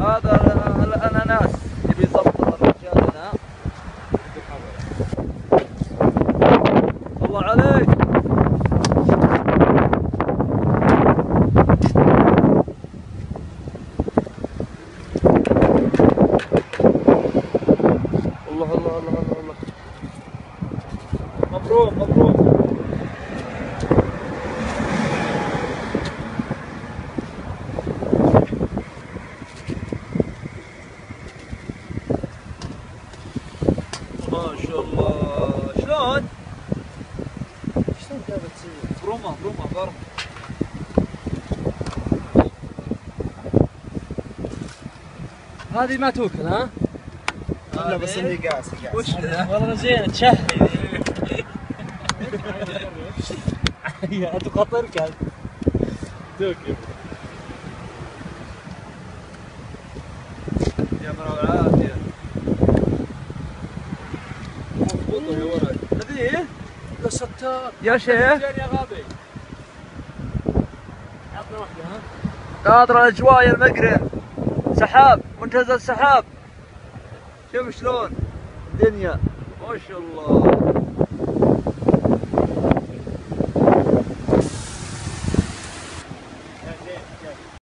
هذا ال- الأناناس. يبي يظبط الرجال هنا. الله عليك. الله الله الله الله. مبروك مبروك. ما شاء الله شلون؟ شلون جابت تصير؟ برومه برومه برمه هذه ما توكل ها؟ لا بس اني قاس قاس وش ذا؟ والله زين تشهي أنت خطرك هذا مضبوطة يا ولد يا شيخ. يا غابي الاجواء يا المقرن سحاب منتزه السحاب شوف شلون الدنيا ما شاء الله